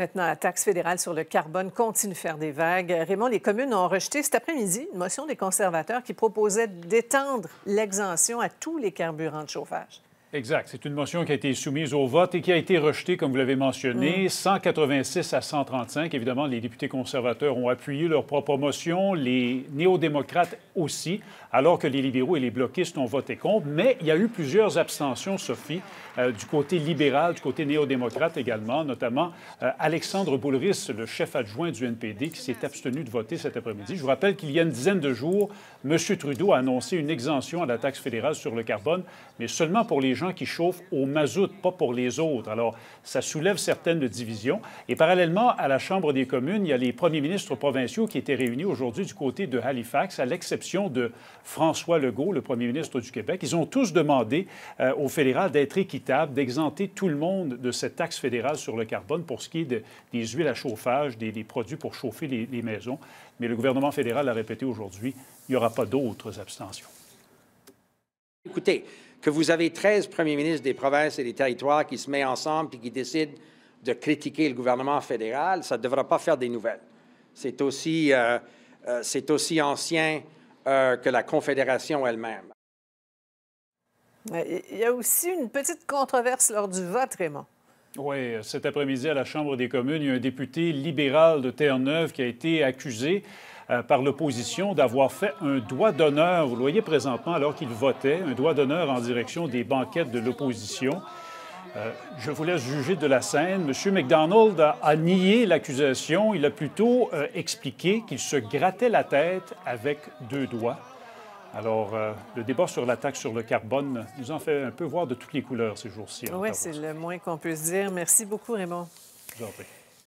Maintenant, la taxe fédérale sur le carbone continue de faire des vagues. Raymond, les communes ont rejeté cet après-midi une motion des conservateurs qui proposait d'étendre l'exemption à tous les carburants de chauffage. Exact. C'est une motion qui a été soumise au vote et qui a été rejetée, comme vous l'avez mentionné, 186 à 135. Évidemment, les députés conservateurs ont appuyé leur propre motion, les néo-démocrates aussi, alors que les libéraux et les bloquistes ont voté contre. Mais il y a eu plusieurs abstentions, Sophie, euh, du côté libéral, du côté néo-démocrate également, notamment euh, Alexandre Boulris, le chef adjoint du NPD, qui s'est abstenu de voter cet après-midi. Je vous rappelle qu'il y a une dizaine de jours, M. Trudeau a annoncé une exemption à la taxe fédérale sur le carbone, mais seulement pour les gens qui chauffent au mazout, pas pour les autres. Alors, ça soulève certaines divisions. Et parallèlement, à la Chambre des communes, il y a les premiers ministres provinciaux qui étaient réunis aujourd'hui du côté de Halifax, à l'exception de François Legault, le premier ministre du Québec. Ils ont tous demandé euh, au fédéral d'être équitable, d'exenter tout le monde de cette taxe fédérale sur le carbone pour ce qui est des huiles à chauffage, des, produits pour chauffer les, les maisons. Mais le gouvernement fédéral a répété aujourd'hui, il n'y aura pas d'autres abstentions. Écoutez, que vous avez 13 premiers ministres des provinces et des territoires qui se mettent ensemble et qui décident de critiquer le gouvernement fédéral, ça ne devra pas faire des nouvelles. C'est aussi, euh, euh, c'est aussi ancien euh, que la Confédération elle-même. Il y a aussi une petite controverse lors du vote, Raymond. Oui, cet après-midi à la Chambre des communes, il y a un député libéral de Terre-Neuve qui a été accusé euh, par l'opposition d'avoir fait un doigt d'honneur, vous le voyez présentement alors qu'il votait, un doigt d'honneur en direction des banquettes de l'opposition. Euh, je vous laisse juger de la scène. M. McDonald a, nié l'accusation. Il a plutôt euh, expliqué qu'il se grattait la tête avec deux doigts. Alors, le débat sur la taxe sur le carbone nous en fait un peu voir de toutes les couleurs ces jours-ci. Oui, c'est le moins qu'on puisse dire. Merci beaucoup, Raymond. Je vous en prie.